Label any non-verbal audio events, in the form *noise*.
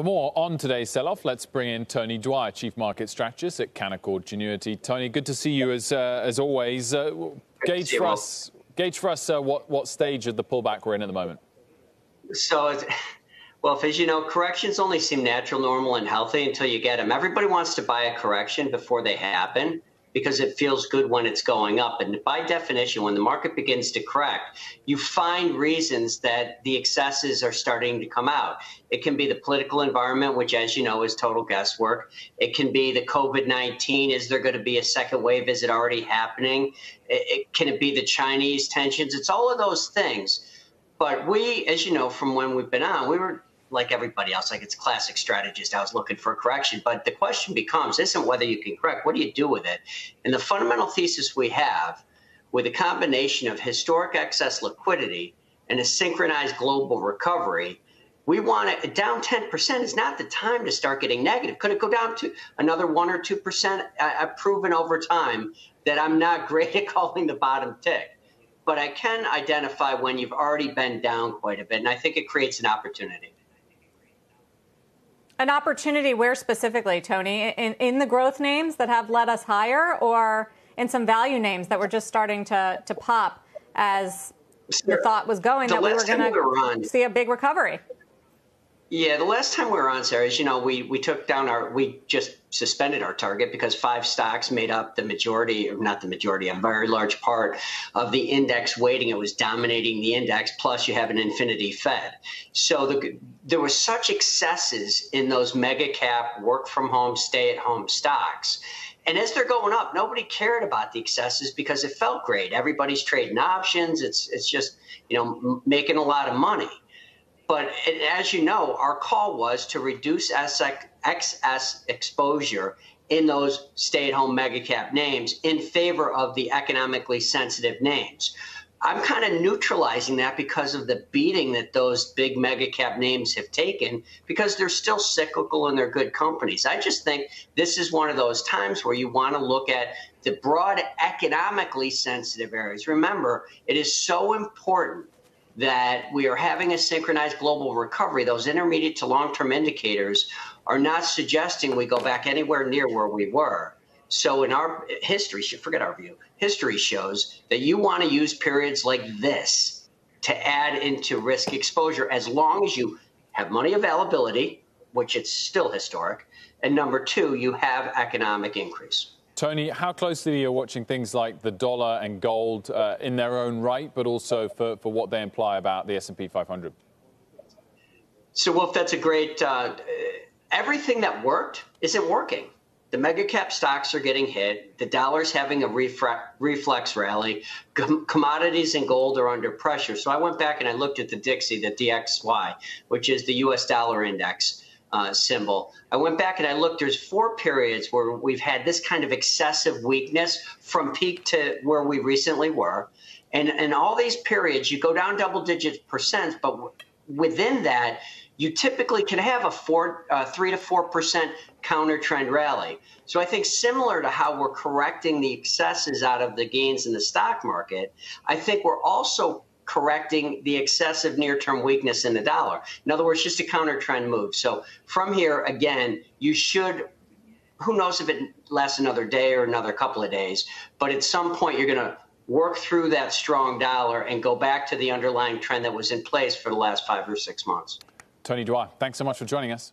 For more on today's sell-off, let's bring in Tony Dwyer, Chief Market Strategist at Canaccord Genuity. Tony, good to see you as uh, as always. Uh, gauge for us, gauge for us uh, what what stage of the pullback we're in at the moment. So, *laughs* well, as you know, corrections only seem natural, normal, and healthy until you get them. Everybody wants to buy a correction before they happen because it feels good when it's going up. And by definition, when the market begins to correct, you find reasons that the excesses are starting to come out. It can be the political environment, which, as you know, is total guesswork. It can be the COVID 19. Is there going to be a second wave? Is it already happening? It, it, can it be the Chinese tensions? It's all of those things. But we, as you know, from when we've been on, we were like everybody else, like it's classic strategist. I was looking for a correction, but the question becomes isn't whether you can correct. What do you do with it? And the fundamental thesis we have with a combination of historic excess liquidity and a synchronized global recovery, we want it down 10% is not the time to start getting negative. Could it go down to another one or 2%? I, I've proven over time that I'm not *laughs* great at calling the bottom tick but I can identify when you've already been down quite a bit, and I think it creates an opportunity. An opportunity where specifically, Tony? In, in the growth names that have led us higher or in some value names that were just starting to, to pop as the thought was going that we were going to see a big recovery? Yeah, the last time we were on, Sara, as you know, we, we took down our, we just suspended our target because five stocks made up the majority, or not the majority, a very large part of the index weighting. It was dominating the index, plus you have an infinity Fed. So the, there were such excesses in those mega cap, work from home, stay at home stocks. And as they're going up, nobody cared about the excesses because it felt great. Everybody's trading options. It's, it's just, you know, making a lot of money. But as you know, our call was to reduce excess exposure in those stay-at-home mega cap names in favor of the economically sensitive names. I'm kind of neutralizing that because of the beating that those big mega cap names have taken because they're still cyclical and they're good companies. I just think this is one of those times where you want to look at the broad economically sensitive areas. Remember, it is so important that we are having a synchronized global recovery, those intermediate to long term indicators are not suggesting we go back anywhere near where we were. So, in our history, forget our view, history shows that you want to use periods like this to add into risk exposure as long as you have money availability, which it's still historic, and number two, you have economic increase. Tony, how closely are you watching things like the dollar and gold uh, in their own right, but also for, for what they imply about the S&P 500? So, Wilf, that's a great. Uh, everything that worked isn't working. The mega cap stocks are getting hit. The dollar's having a reflex rally. Com- commodities and gold are under pressure. So I went back and I looked at the Dixie, the DXY, which is the U.S. dollar index uh, symbol. I went back and I looked. There's four periods where we've had this kind of excessive weakness from peak to where we recently were, and in all these periods, you go down double digit percent, but within that, you typically can have a four, uh, three to four percent counter trend rally. So I think similar to how we're correcting the excesses out of the gains in the stock market, I think we're also correcting the excessive near term weakness in the dollar. In other words, just a counter trend move. So from here, again, you should. Who knows if it lasts another day or another couple of days, but at some point you're going to work through that strong dollar and go back to the underlying trend that was in place for the last five or six months. Tony Dwyer, thanks so much for joining us.